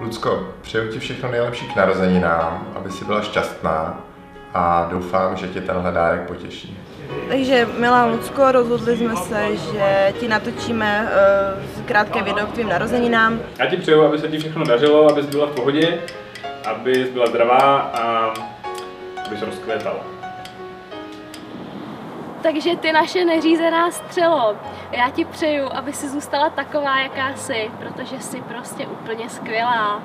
Lucko, přeju ti všechno nejlepší k narozeninám, aby si byla šťastná a doufám, že tě tenhle dárek potěší. Takže, milá Lucko, rozhodli jsme se, že ti natočíme uh, krátké video k tvým narozeninám. Já ti přeju, aby se ti všechno dařilo, abys byla v pohodě, abys byla zdravá a abys rozkvétala. Takže ty naše neřízená střelo, já ti přeju, aby si zůstala taková, jaká jsi, protože jsi prostě úplně skvělá.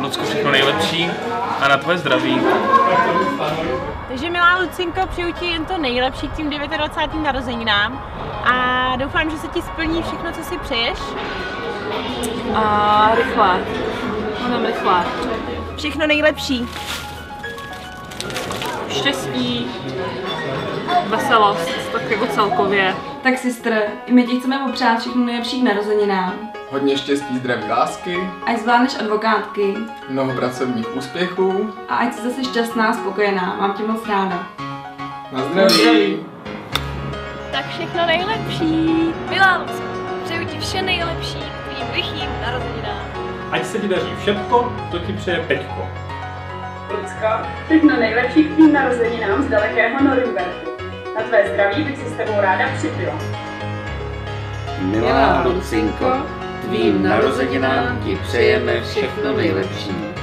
Lucko, všechno nejlepší a na tvoje zdraví. Takže milá Lucinko, přeju ti jen to nejlepší k tím 29. narozeninám a doufám, že se ti splní všechno, co si přeješ. A rychle. Všechno nejlepší. Štěstí, veselost, tak jako celkově. Tak sestr, i my ti chceme popřát všechno nejlepší k narozeninám. Hodně štěstí, zdraví, lásky, Ať zvládneš advokátky mnoho pracovních úspěchů. a ať jsi zase šťastná a spokojená. Mám tě moc ráda. Na zdraví! Tak všechno nejlepší. Milá Lucko, přeju ti vše nejlepší k tvým narozeninám. Ať se ti daří všetko, to ti přeje Peťko. Lucko, všechno nejlepší k tvým narozeninám z dalekého Norimberku. Na tvé zdraví bych si s tebou ráda připila. Milá Lucinko, tvým narozeninám ti přejeme všechno nejlepší.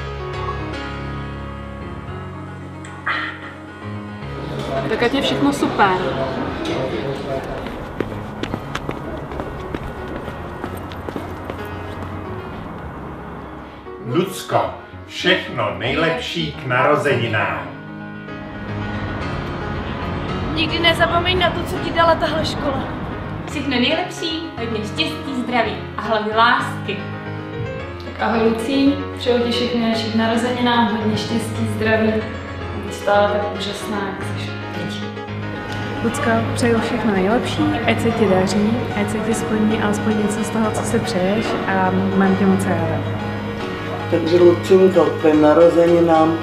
Tak ať je všechno super. Lucko, všechno nejlepší k narozeninám. Nikdy nezapomeň na to, co ti dala tahle škola. Všechno nejlepší, hodně štěstí, zdraví a hlavně lásky. Tak ahoj Lucí, přeju ti všechny našich narozeninám, hodně štěstí, zdraví, aby stále tak úžasná, jak jsi teď. Lucka, přeju všechno nejlepší, ať se ti daří, ať se ti splní alespoň něco z toho, co si přeješ a mám tě moc ráda. Takže Lucinko, k tvým narozeninám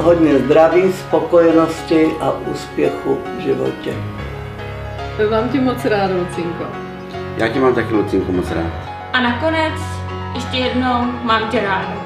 hodně zdraví, spokojenosti a úspěchu v životě. Mám tě moc ráda, Lucinko. Já tě mám taky, Lucinko, moc rád. A nakonec ještě jednou mám tě ráda.